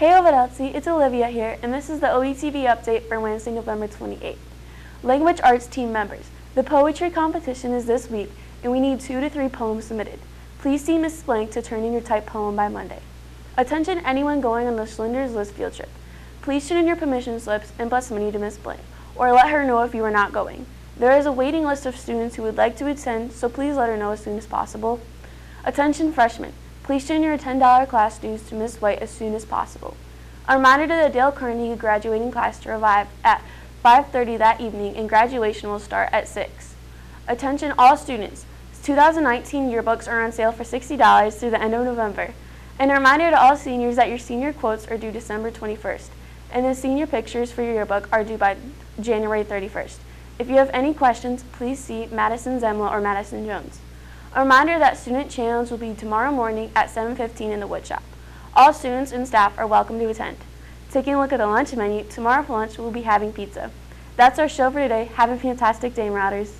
Hey Ovid-Elsie, it's Olivia here, and this is the OETV update for Wednesday, November 28th. Language Arts team members, the poetry competition is this week, and we need two to three poems submitted. Please see Ms. Blank to turn in your typed poem by Monday. Attention anyone going on the Schindler's List field trip. Please turn in your permission slips and plus money to Ms. Blank, or let her know if you are not going. There is a waiting list of students who would like to attend, so please let her know as soon as possible. Attention freshmen, please turn your $10 class dues to Ms. White as soon as possible. A reminder to the Dale Carnegie graduating class to arrive at 5.30 that evening and graduation will start at 6. Attention all students, 2019 yearbooks are on sale for $60 through the end of November. And a reminder to all seniors that your senior quotes are due December 21st, and the senior pictures for your yearbook are due by January 31st. If you have any questions, please see Madison Zemla or Madison Jones. A reminder that student challenge will be tomorrow morning at 7.15 in the woodshop. All students and staff are welcome to attend. Taking a look at the lunch menu, tomorrow for lunch we'll be having pizza. That's our show for today. Have a fantastic day, Marauders.